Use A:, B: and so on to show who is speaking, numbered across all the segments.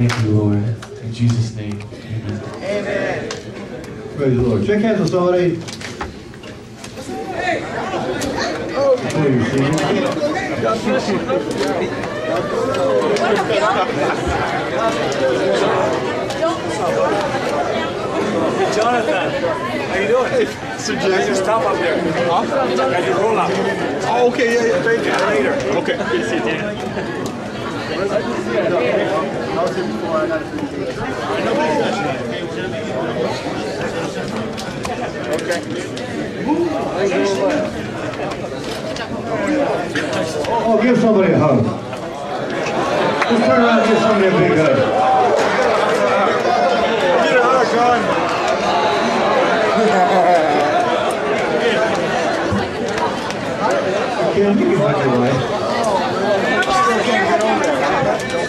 A: Thank you, Lord. In Jesus' name, amen.
B: Praise the Lord. Shake hands with somebody. Before you see.
C: Jonathan, how you doing? Sir Jackson. Stop up there. Huh? Got your roll up. Oh, okay, yeah, yeah, thank you. Later. Okay. Good to see you, Dan.
B: Oh, give somebody a hug. Just turn around and give somebody a big hug.
C: Get a hug, John.
B: Kim, you can hug your wife.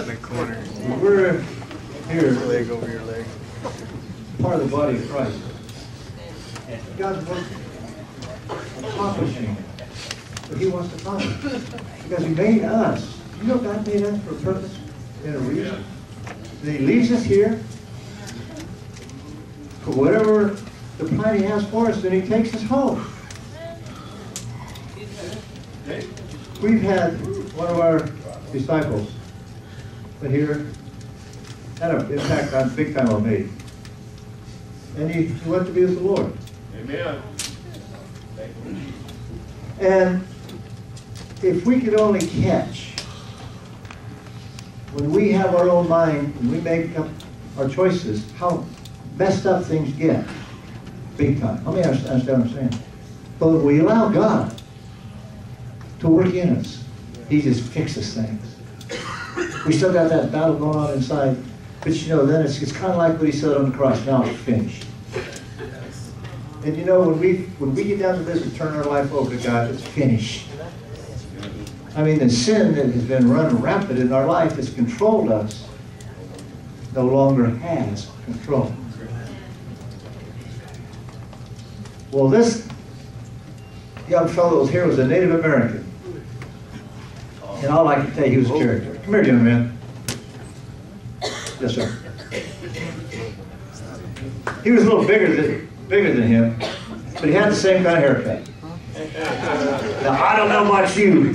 C: in the corner.
B: We're here,
C: Leg over your leg.
B: part of the body of Christ. God's working, accomplishing what He wants to accomplish. Because He made us. You know God made us for a purpose and a reason. And He leaves us here for whatever the plan He has for us, and He takes us home. We've had one of our disciples here had an impact on big time on me. And he, he went to be with the Lord.
C: Amen.
B: And if we could only catch, when we have our own mind, when we make up our choices, how messed up things get, big time. Let me what I'm saying. But we allow God to work in us, He just fixes things. We still got that battle going on inside, but you know, then it's, it's kind of like what He said on the cross, now it's finished. And you know, when we when we get down to this and turn our life over to God, it's finished. I mean, the sin that has been running rampant in our life has controlled us, no longer has control. Well, this young fellow that was here was a Native American. And all I can tell you, he was a oh. character. Come here, young man. Yes, sir. He was a little bigger than bigger than him, but he had the same kind of haircut. Now I don't know about you,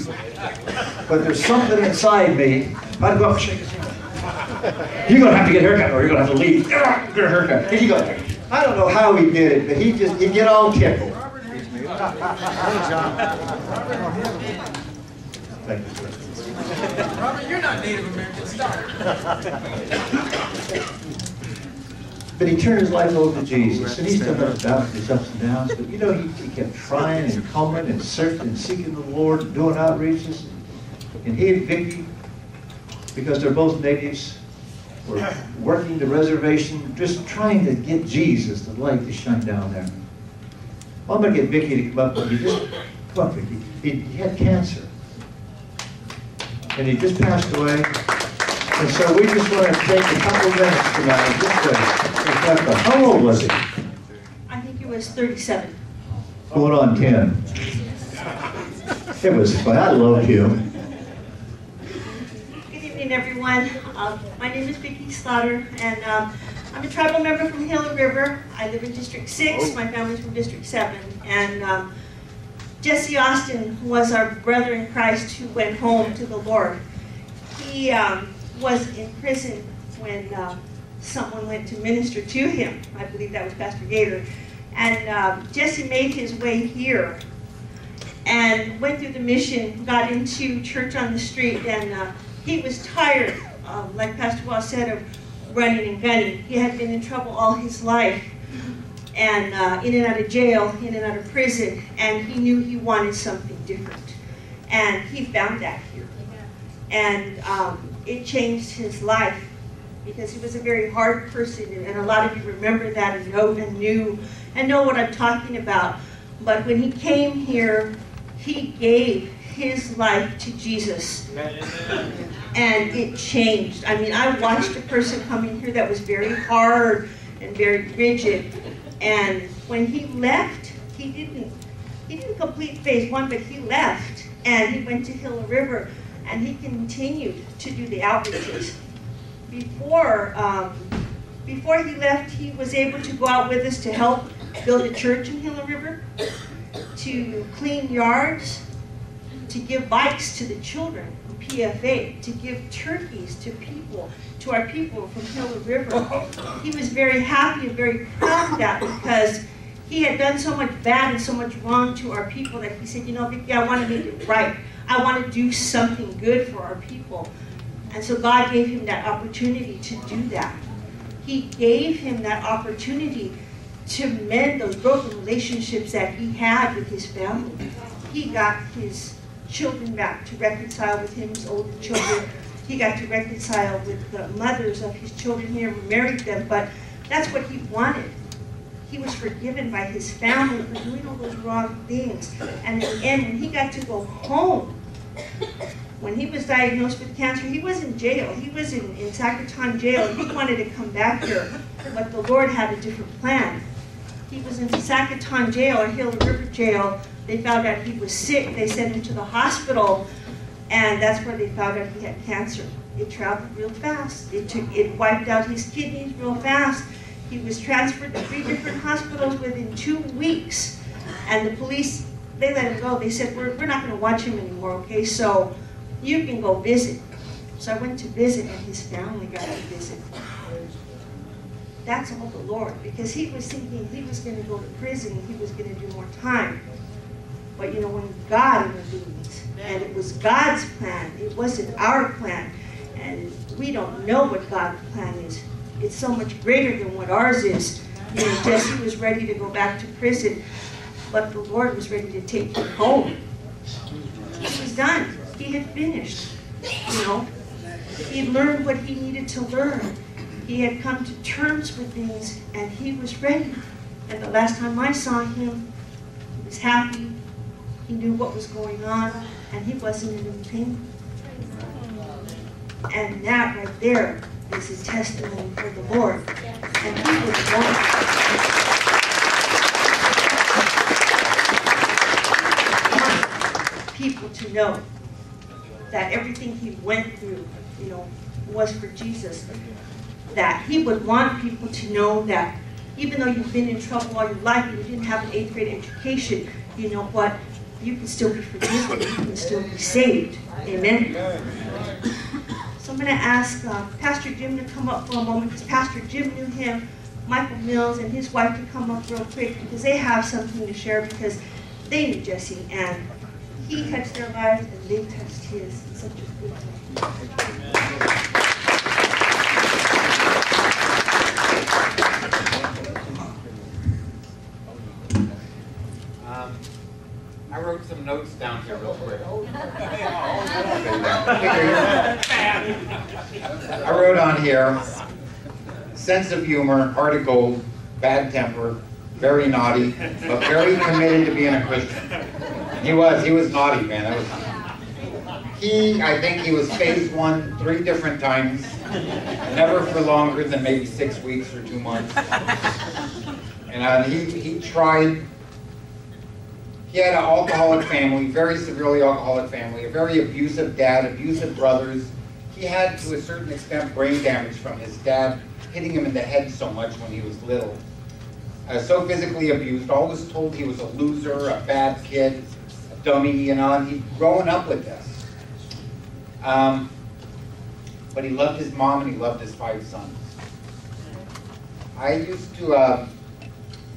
B: but there's something inside me. I'd go up and shake his hand. You're gonna have to get a haircut, or you're gonna have to leave. Get a haircut. Here you go. I don't know how he did it, but he just he'd get all tickled. Thank you, sir.
D: Robert, you're not Native American. Stop.
B: But he turned his life over to Jesus, and he still had about his ups and downs. But you know, he, he kept trying and coming and searching and seeking the Lord, and doing outreaches. And he and Vicky, because they're both natives, were working the reservation, just trying to get Jesus, the light to shine down there. Well, I'm going to get Vicky to come up with me. Just come up, Vicky. He, he had cancer, and he just passed away. And so we just want to take a couple minutes tonight, just to reflect on, how old was he?
E: I think he was 37.
B: Going on 10. It was fun, I loved him.
E: Everyone. Um, my name is Vicki Slaughter, and um, I'm a tribal member from Gila River. I live in District 6. My family's from District 7. And um, Jesse Austin was our brother in Christ who went home to the Lord. He um, was in prison when uh, someone went to minister to him. I believe that was Pastor Gator. And um, Jesse made his way here and went through the mission, got into church on the street, and uh, he was tired, uh, like Pastor Walt said, of running and gunning. He had been in trouble all his life, and uh, in and out of jail, in and out of prison, and he knew he wanted something. different. And he found that here. And um, it changed his life because he was a very hard person, and a lot of you remember that and know and knew and know what I'm talking about. But when he came here, he gave his life to Jesus. And it changed. I mean, I watched a person come in here that was very hard and very rigid. And when he left, he didn't he didn't complete phase one, but he left and he went to Gila River and he continued to do the outreaches. Before um, before he left, he was able to go out with us to help build a church in Gila River, to clean yards, to give bikes to the children from PFA, to give turkeys to people, to our people from Gila River. He was very happy and very proud of that because he had done so much bad and so much wrong to our people that he said, you know, Vicki, I want to make it right. I want to do something good for our people. And so God gave him that opportunity to do that. He gave him that opportunity to mend those broken relationships that he had with his family. He got his children back to reconcile with him, his older children. He got to reconcile with the mothers of his children here, married them, but that's what he wanted. He was forgiven by his family for doing all those wrong things. And in the end, when he got to go home, when he was diagnosed with cancer, he was in jail. He was in, in Sacaton jail. He wanted to come back here, but the Lord had a different plan. He was in Sacaton jail or Gila River jail. They found out he was sick. They sent him to the hospital, and that's where they found out he had cancer. It traveled real fast. It took, it wiped out his kidneys real fast. He was transferred to three different hospitals within two weeks, and the police they let him go. They said, we're, we're not going to watch him anymore, okay? So you can go visit. So I went to visit, and his family got to visit. That's all the Lord, because he was thinking he was going to go to prison, he was going to do more time. But you know, when God intervenes, and it was God's plan, it wasn't our plan, and we don't know what God's plan is. It's so much greater than what ours is. You know, Jesse was ready to go back to prison, but the Lord was ready to take him home. He was done. He had finished. You know, he had learned what he needed to learn. He had come to terms with things, and he was ready. And the last time I saw him, he was happy. He knew what was going on, and he wasn't in pain. And that right there is his testimony for the Lord. And he was one. people to know that everything he went through, you know, was for Jesus. That he would want people to know that even though you've been in trouble all your life and you didn't have an eighth grade education, you know what? You can still be forgiven. You can still be saved. Amen. So I'm going to ask uh, Pastor Jim to come up for a moment because Pastor Jim knew him, Michael Mills, and his wife to come up real quick because they have something to share because they knew Jesse and he touched their lives and they touched his in such a good way.
F: Um, I wrote some notes down here real quick. I wrote on here, sense of humor, heart of gold, bad temper, very naughty, but very committed to being a Christian. He was, he was naughty, man. That was, he, I think he was phase one three different times, never for longer than maybe six weeks or two months. And uh, he, he tried he had an alcoholic family, very severely alcoholic family, a very abusive dad, abusive brothers. He had, to a certain extent, brain damage from his dad hitting him in the head so much when he was little. Uh, so physically abused, always told he was a loser, a bad kid, a dummy, you know, and he'd grown up with this. Um, but he loved his mom and he loved his five sons. I used to, uh,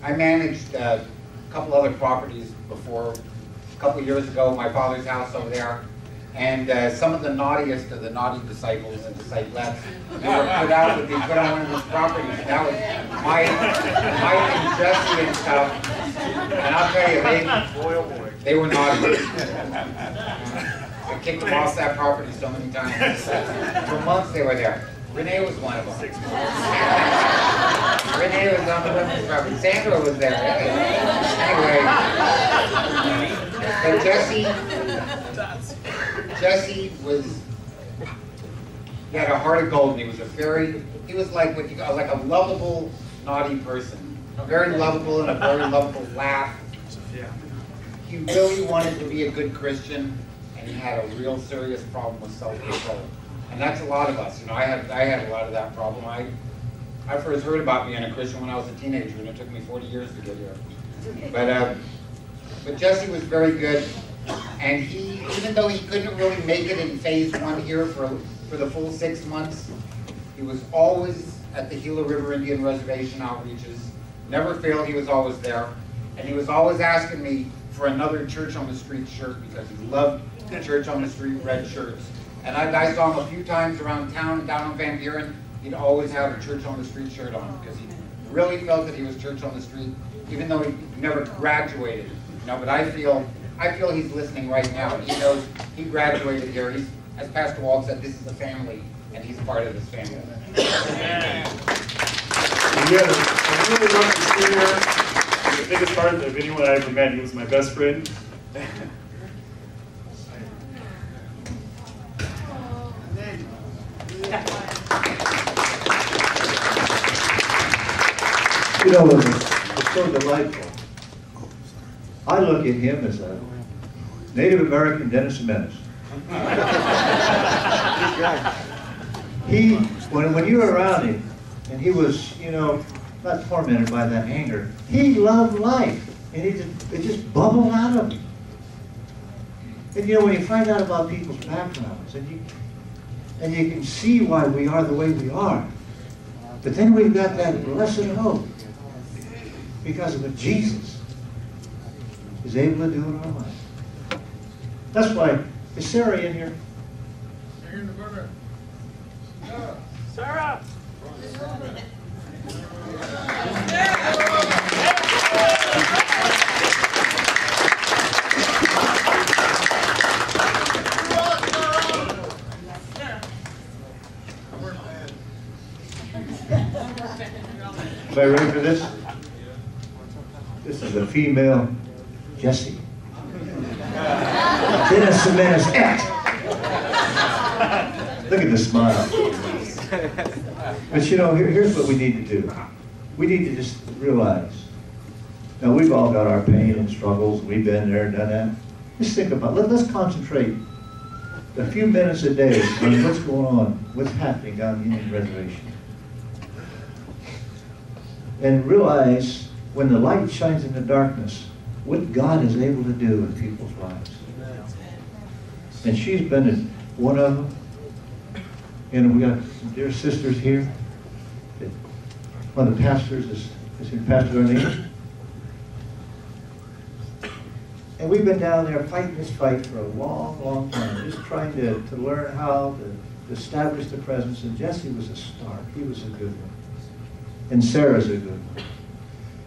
F: I managed uh, a couple other properties before, a couple years ago, my father's house over there. And uh, some of the naughtiest of the naughty disciples and disciplettes, they were put out, would be put on one of his properties. That was my, Mike and Jesse and stuff. And I'll tell you, they, They were naughty. I kicked them off that property so many times. For months they were there. Renee was one of them. Renee was on the women's. Sandra was there. Anyway. But Jesse, Jesse was, he had a heart of gold and he was a very, he was like what you, like a lovable, naughty person. Very lovable and a very lovable laugh. He really wanted to be a good Christian and he had a real serious problem with self-control. And that's a lot of us, you know, I had, I had a lot of that problem. I, I first heard about being a Christian when I was a teenager and it took me 40 years to get here. But, uh, but Jesse was very good, and he, even though he couldn't really make it in phase one here for, for the full six months, he was always at the Gila River Indian Reservation outreaches, never failed, he was always there. And he was always asking me for another Church on the Street shirt because he loved the Church on the Street red shirts. And I, I saw him a few times around town, down on Van Buren, he'd always have a Church on the Street shirt on because he really felt that he was Church on the Street, even though he never graduated. You know, but I feel, I feel he's listening right now, and he knows he graduated here. He's, as Pastor Walt said, this is a family, and he's part of this family.
C: We had a, a really lucky senior. The biggest part of anyone I ever met. He was my best friend.
B: You know, it's, so delightful. I look at him as a Native American Dennis Menace. He, when, when you were around him, and he was, you know, not tormented by that anger, he loved life, and he just, it just bubbled out of him. And you know, when you find out about people's backgrounds, and you, and you can see why we are the way we are, but then we've got that blessed hope because of what Jesus is able to do in our life. That's why, is Sarah in here?
C: Sarah!
B: Everybody ready for this? This is a female Jessie. Dennis Menace X. Look at the smile. But you know, here, here's what we need to do. We need to just realize. Now, we've all got our pain and struggles. We've been there, done that. Just think about, let, let's concentrate a few minutes a day on what's going on, what's happening down the Indian Reservation. And realize when the light shines in the darkness, what God is able to do in people's lives. And she's been in one of them. And we got some dear sisters here. One of the pastors is, is here, Pastor O'Neill. And we've been down there fighting this fight for a long, long time, just trying to, to learn how to establish the presence. And Jesse was a star. He was a good one. And Sarah's a good one.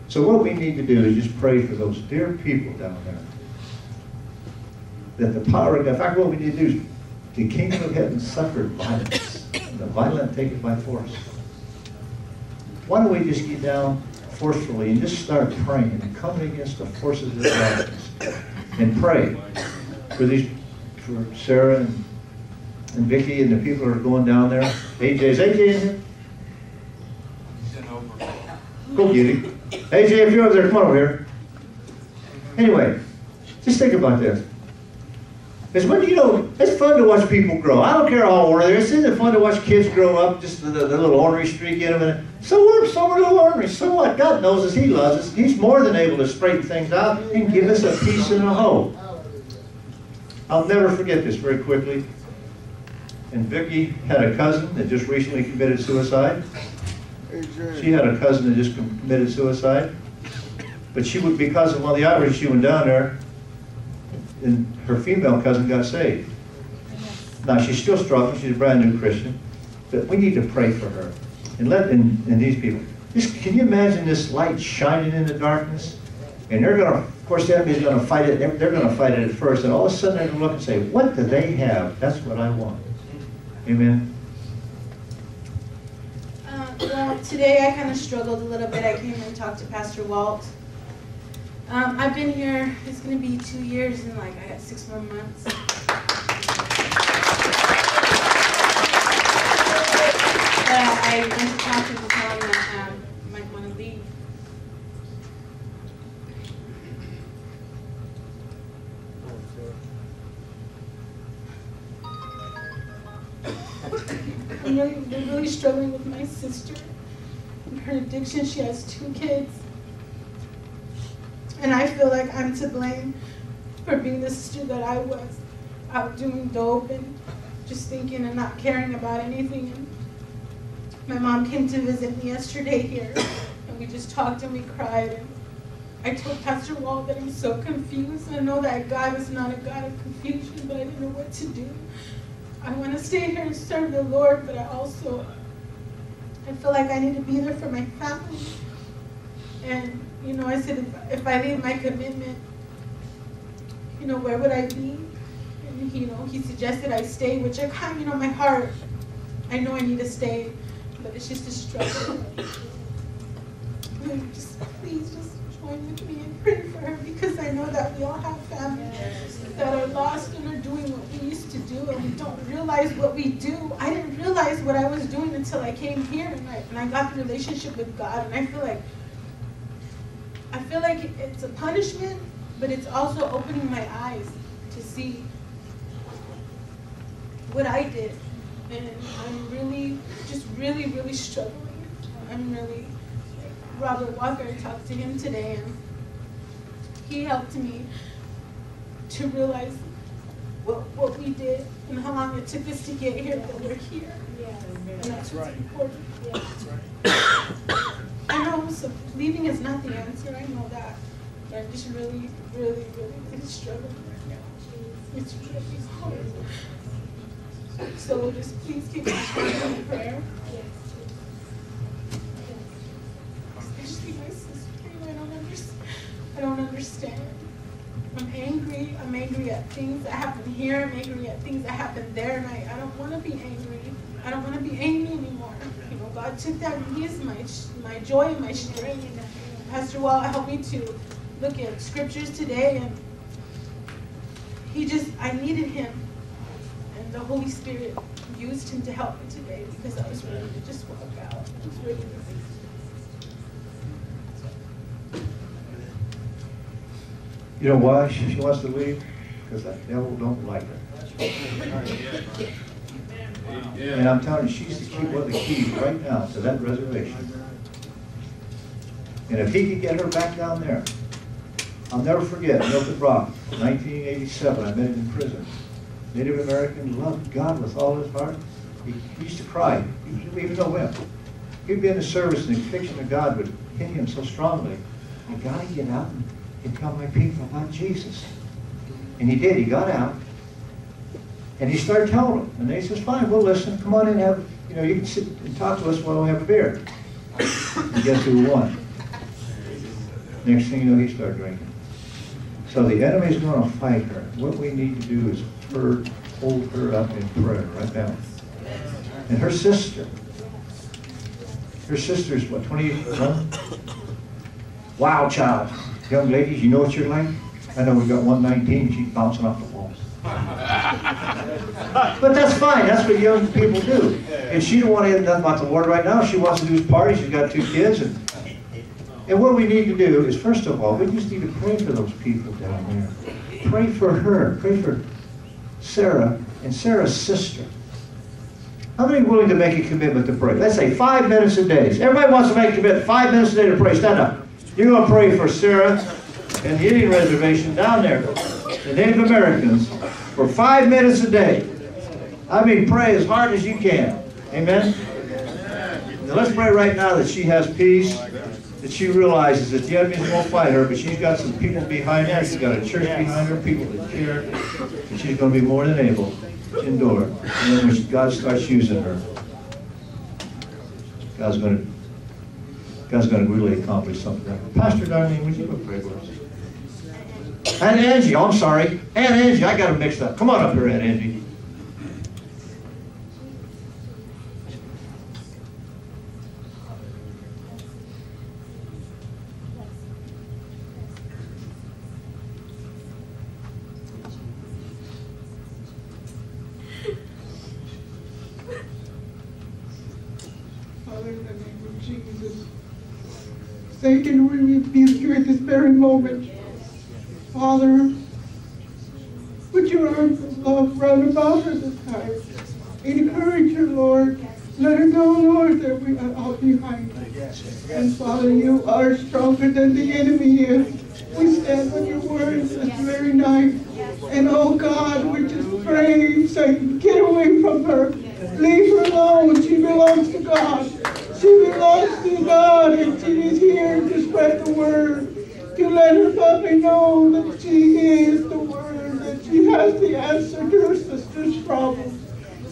B: So what we need to do is just pray for those dear people down there. That the power of God, in fact, what we need to do is, the kingdom of heaven suffered violence, the violent take it by force. Why don't we just get down forcefully and just start praying and coming against the forces of darkness and pray for these, for Sarah and, and Vicky and the people who are going down there. AJ, is AJ in here? Go get him. AJ, if you're over there, come on over here. Anyway, just think about this. It's when you know, it's fun to watch people grow. I don't care how old they are. Isn't it fun to watch kids grow up, just the, the, the little ornery streak in them? And so we're, so we're little ornery. So what? God knows us. He loves us. He's more than able to straighten things out and give us a peace and a hope. I'll never forget this very quickly. And Vicky had a cousin that just recently committed suicide. She had a cousin that just committed suicide. But she would, because of one of the outreach, she went down there, and her female cousin got saved. Now, she's still struggling, she's a brand new Christian, but we need to pray for her. And let, and, and these people, just, can you imagine this light shining in the darkness? And they're gonna of course, the enemy's gonna fight it, they're, they're gonna fight it at first, and all of a sudden they're gonna look and say, what do they have? That's what I want. Amen?
G: Uh, well, today I kind of struggled a little bit. I came and talked to Pastor Walt. Um, I've been here, it's going to be two years and like I got six more months. But I went to talk to him to tell him that um, I might want to leave. I'm really, struggling with my sister and her addiction. She has two kids. And I feel like I'm to blame for being the sister that I was, out doing dope and just thinking and not caring about anything. And my mom came to visit me yesterday here, and we just talked and we cried. And I told Pastor Walt that I'm so confused. I know that God is not a God of confusion, but I didn't know what to do. I want to stay here and serve the Lord, but I also I feel like I need to be there for my family. And you know, I said if, if I leave my commitment, you know, where would I be? And you know, he suggested I stay, which I kind of, you know, my heart, I know I need to stay, but it's just a struggle. Just please just join with me and pray for her because I know that we all have families that are lost and are doing what we used to do and we don't realize what we do. I didn't realize what I was doing until I came here and I, and I got the relationship with God and I feel like I feel like it's a punishment, but it's also opening my eyes to see what I did. And I'm really, just really, really struggling. I'm really, Robert Walker, talked to him today and he helped me to realize what, what we did and how long it took us to get here, that we're here. And that's what's important. I know so leaving is not the answer, I know that. But I'm just really, really, really, really struggling right now. It's really hard. So just please keep me in prayer. Especially my sister, I don't understand. I don't understand. I'm angry. I'm angry at things that happen here. I'm angry at things that happen there. And I, I don't want to be angry. I don't want to be angry anymore. You know, God took that and He is my, my joy and my strength. And Pastor Walt helped me to look at scriptures today. And he just, I needed him. And the Holy Spirit used him to help me today because I was ready to just walk out. I was ready to
B: You know why she wants to leave? Because the devil don't like her. And I'm telling you, she's the key, one of the keys right now to that reservation. And if he could get her back down there, I'll never forget Milton Rock, 1987, I met him in prison. Native American loved God with all his heart. He he used to cry, he didn't even know him. He'd be in the service and the conviction of God would hit him so strongly. I gotta get out and and tell my people about Jesus. And he did, he got out. And he started telling them. And they says, fine, we'll listen. Come on in and have, you know, you can sit and talk to us while we have a beer. And guess who won? Next thing you know, he started drinking. So the enemy's going to fight her. What we need to do is her, hold her up in prayer right now. And her sister, her sister's what, 21? Wow, child. Young ladies, you know what you're like? I know we've got 119, she's bouncing off the walls. But that's fine, that's what young people do. And she don't want to hear nothing about the Lord right now, she wants to do his party, she's got two kids. And, and what we need to do is, first of all, we just need to pray for those people down there. Pray for her, pray for Sarah and Sarah's sister. How many willing to make a commitment to pray? Let's say five minutes a day. Everybody wants to make a commitment, five minutes a day to pray. Stand up. You're going to pray for Sarah and the Indian reservation down there, the Native Americans, for five minutes a day. I mean, pray as hard as you can. Amen? Now let's pray right now that she has peace, that she realizes that the enemies won't fight her, but she's got some people behind her, she's got a church behind her, people that care, and she's going to be more than able to endure. And then when God starts using her, God's going to God's going to really accomplish something. Pastor Darlene, would you go pray for us? Aunt Angie, I'm sorry. Aunt Angie, I got them mixed up. Come on up here, Aunt Angie.
H: Father, in the name of Jesus, Satan, we rebuke you at this very moment. Father, arms of love round about her this time. Encourage her, Lord. Let her know, Lord, that we are all behind her. And Father, you are stronger than the enemy is. We stand on your words this very night. And oh God, we just pray, Satan, get away from her. Leave her alone. She belongs to God. She belongs to God, and she is here to spread the word. To let her puppy know that she is the word, that she has the answer to her sister's problem.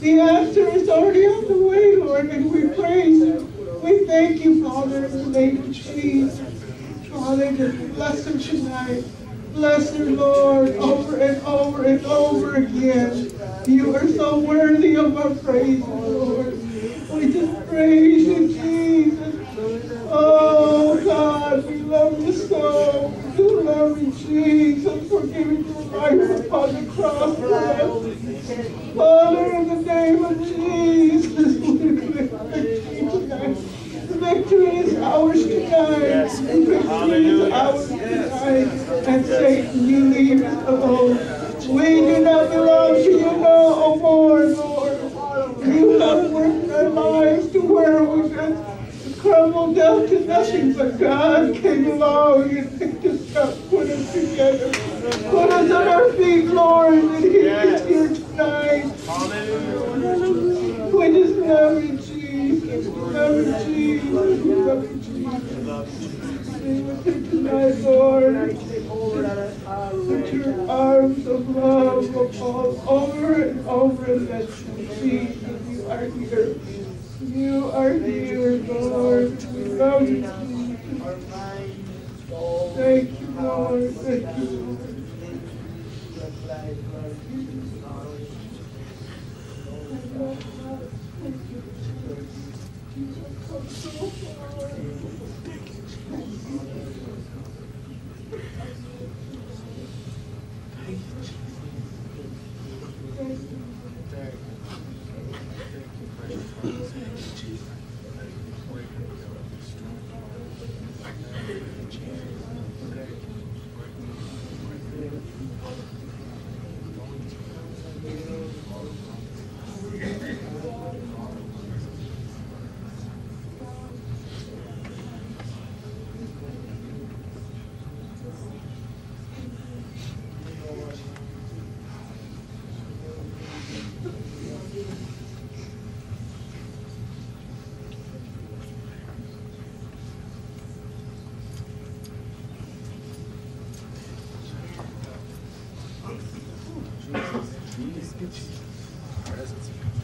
H: The answer is already on the way, Lord, and we praise you. We thank you, Father, in the name of Jesus. Father, just bless her tonight. Bless her, Lord, over and over and over again. You are so worthy of our praise, Lord. We just praise life upon the cross for us. Father, in the name of Jesus, victory. Victory is ours tonight. The victory is ours tonight. And Satan,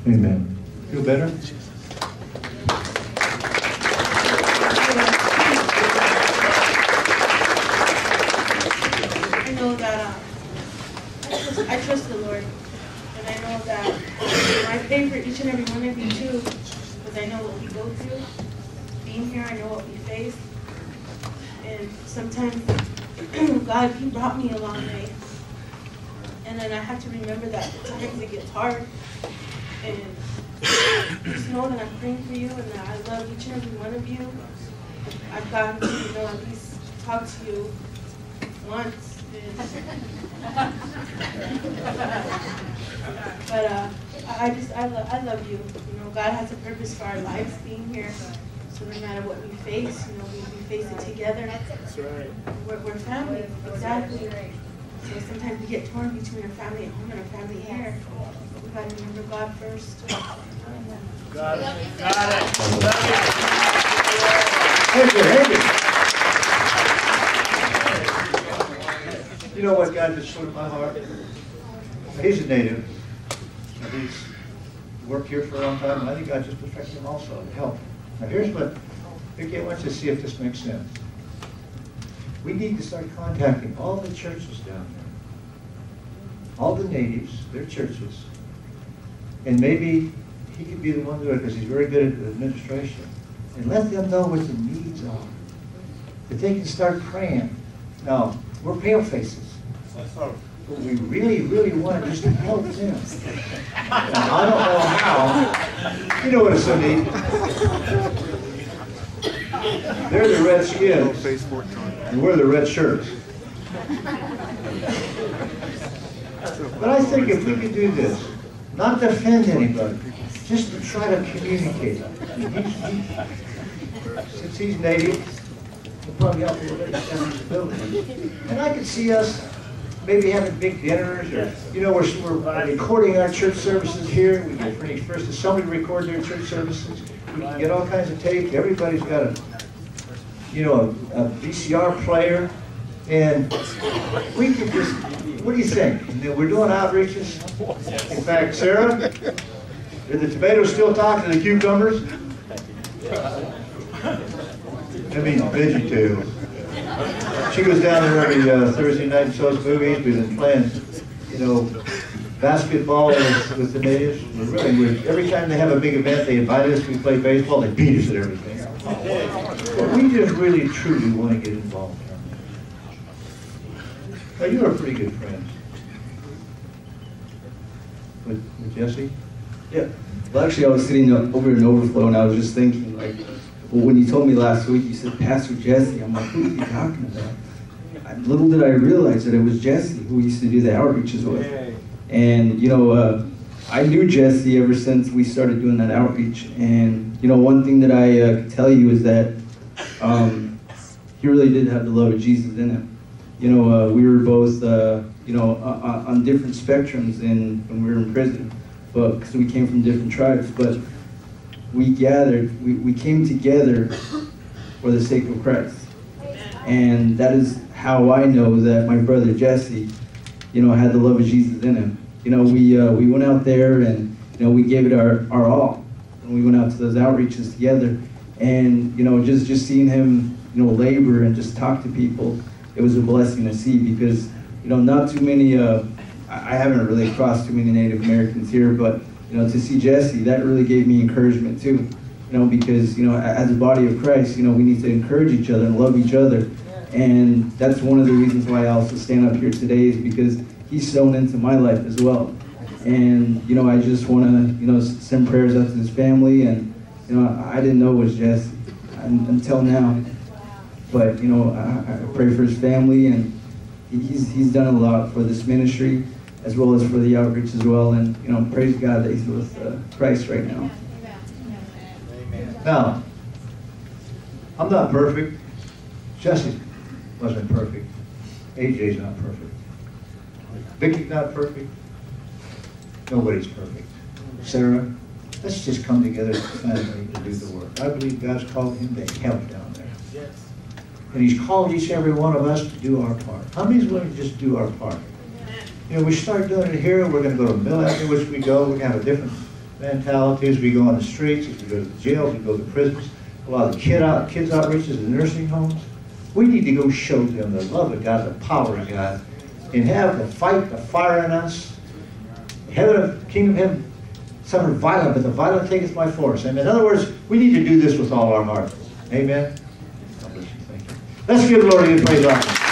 B: Amen. Feel better?
G: I know that um, I, trust, I trust the Lord, and I know that I pray for each and every one of you too, because I know what we go through. Being here, I know what we face, and sometimes God, He brought me a long way, and then I have to remember that sometimes it gets hard, and just know that I'm praying for you and that I love each and every one of you. I've gotten to you know at least talk to you once. But uh, I just, I love, I love you. You know, God has a purpose for our lives being here. So no matter what we face, you know, we, we face it together. That's right. We're, we're family, exactly. So sometimes we get torn between our family at home and our family here. We've gotta remember God first. Got it.
B: Thank you, thank you. You know what God just put in my heart? He's a native. and He's worked here for a long time, and I think God just perfected him also to help. Now here's what, Vicki, I want you to see if this makes sense. We need to start contacting all the churches down there. All the natives, their churches. And maybe he could be the one to do it because he's very good at administration. And let them know what the needs are. That they can start praying. Now, we're pale faces. But we really, really want to just to help them. Now, I don't know how. You know what it's so neat? They're the red skins, and we're the red shirts. But I think if we could do this, not defend anybody, just to try to communicate. He's, since he's native, he'll probably help with any responsibility. And I could see us maybe having big dinners, or, you know, we're, we're recording our church services here. We get Phoenix First Assembly record their church services. We can get all kinds of tape. Everybody's got a, you know, a a VCR player. And we could just, what do you think? We're doing outreaches. In fact, Sarah, are the tomatoes still talking to the cucumbers? I mean, VeggieTales. She goes down there every uh, Thursday night and shows movies. We've been playing, you know, basketball with, with the natives. Really, every time they have a big event, they invite us. We play baseball. They beat us at everything. But we just really, truly want to get involved. Now, you are pretty good friends. With, with Jesse?
I: Yeah. Well, actually, I was sitting over in Overflow and I was just thinking, like, well, when you told me last week, you said Pastor Jesse. I'm like, who are you talking about? I- Little did I realize that it was Jesse who we used to do the outreaches with. And, you know, uh, I knew Jesse ever since we started doing that outreach. And, you know, one thing that I uh, could tell you is that um, he really did have the love of Jesus in him. You know, uh, we were both, uh, you know, on, on different spectrums in, when we were in prison, but because we came from different tribes. But we gathered, we, we came together for the sake of Christ. And that is how I know that my brother Jesse, you know, had the love of Jesus in him. You know, we, uh, we went out there and, you know, we gave it our, our all. And we went out to those outreaches together. And, you know, just, just seeing him, you know, labor and just talk to people, it was a blessing to see because, you know, not too many, uh, I haven't really crossed too many Native Americans here, but, you know, to see Jesse, that really gave me encouragement too. You know, because, you know, as a body of Christ, you know, we need to encourage each other and love each other. And that's one of the reasons why I also stand up here today is because he's sown into my life as well. And, you know, I just want to, you know, send prayers out to his family. And, you know, I didn't know it was Jesse until now. But, you know, I, I pray for his family and he's, he's done a lot for this ministry as well as for the outreach as well. And, you know, praise God that he's with uh, Christ right now.
B: Now, I'm not perfect. Jesse wasn't perfect. AJ's not perfect. Vicky's not perfect. Nobody's perfect. Sarah, let's just come together as a family to do the work. I believe God's called him to help down there. And he's called each and every one of us to do our part. How many's willing to just do our part? You know, we start doing it here, we're gonna go to Mill Avenue, which we go, we're gonna have a different mentality as we go on the streets, as we go to the jails, we go to prisons, a lot of the kid out, kids outreaches in nursing homes. We need to go show them the love of God, the power of God, and have the fight, the fire in us. Heaven of, kingdom of heaven, suffer violent, but the violent taketh by force. And in other words, we need to do this with all our heart. Amen? Let's give the Lord a good praise offering.